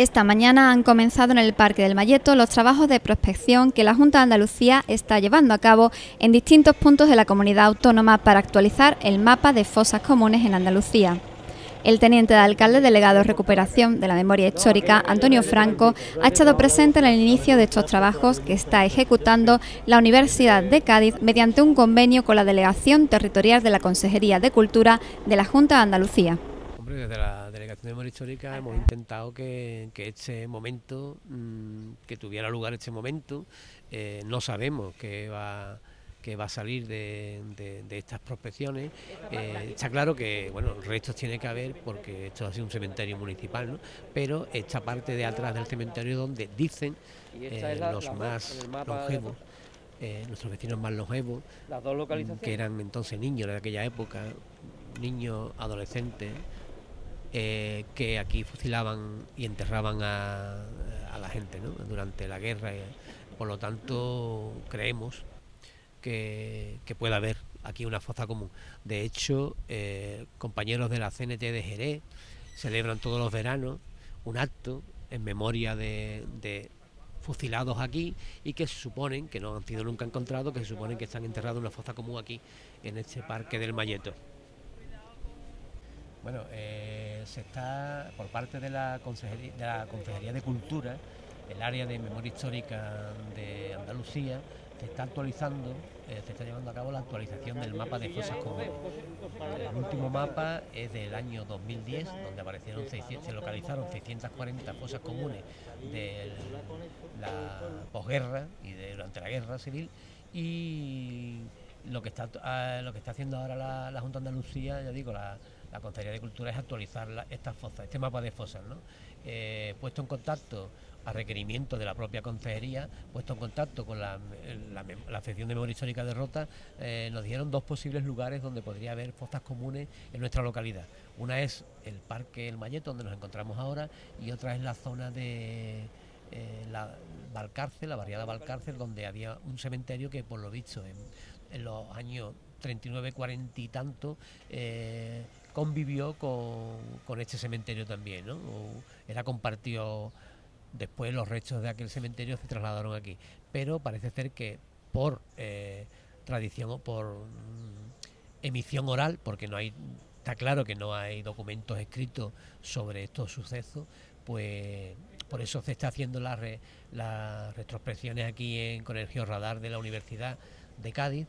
Esta mañana han comenzado en el Parque del Mayeto los trabajos de prospección que la Junta de Andalucía está llevando a cabo en distintos puntos de la comunidad autónoma para actualizar el mapa de fosas comunes en Andalucía. El teniente de alcalde delegado de recuperación de la memoria histórica, Antonio Franco, ha estado presente en el inicio de estos trabajos que está ejecutando la Universidad de Cádiz mediante un convenio con la Delegación Territorial de la Consejería de Cultura de la Junta de Andalucía desde la Delegación de Memoria Histórica hemos intentado que, este momento, mm, que tuviera lugar este momento, eh, no sabemos qué va que va a salir de, estas prospecciones. Eh, está claro que, bueno, restos tiene que haber porque esto ha sido un cementerio municipal, ¿no? Pero esta parte de atrás del cementerio donde dicen eh, los más longevos, nuestros vecinos más longevos, que eran entonces niños de aquella época, niños, adolescentes, eh, que aquí fusilaban y enterraban a, la gente durante la guerra. Por lo tanto, creemos que, puede haber aquí una fosa común. De hecho, eh, compañeros de la CNT de Jerez celebran todos los veranos un acto en memoria de, fusilados aquí y que se suponen, que no han sido nunca encontrados, que se suponen que están enterrados en una fosa común aquí, en este parque del Mayeto. Bueno, eh, se está, por parte de la, Consejería, de la Consejería de Cultura, el área de memoria histórica de Andalucía, se está actualizando, eh, se está llevando a cabo la actualización del mapa de fosas comunes. El último mapa es del año 2010, donde aparecieron se localizaron 640 fosas comunes de la posguerra y de, durante la guerra civil y lo que está ah, lo que está haciendo ahora la, la Junta de Andalucía, ya digo, la la Consejería de Cultura es actualizar estas fosas, este mapa de fosas, ¿no? Eh, puesto en contacto a requerimiento de la propia consejería, puesto en contacto con la, la, sección de memoria histórica de Rota, eh, nos dieron dos posibles lugares donde podría haber fosas comunes en nuestra localidad. Una es el Parque El Mayeto, donde nos encontramos ahora, y otra es la zona de eh, la Valcárcel, la variada Valcárcel, donde había un cementerio que, por lo visto, en, los años 39, 40 y tanto, convivió con, este cementerio también, ¿no? era compartido después los restos de aquel cementerio se trasladaron aquí, pero parece ser que por eh, tradición o por mm, emisión oral, porque no hay, está claro que no hay documentos escritos sobre estos sucesos, pues por eso se está haciendo las, las retrospecciones aquí con el georradar de la Universidad de Cádiz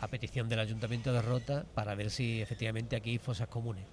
a petición del Ayuntamiento de Rota para ver si efectivamente aquí hay fosas comunes.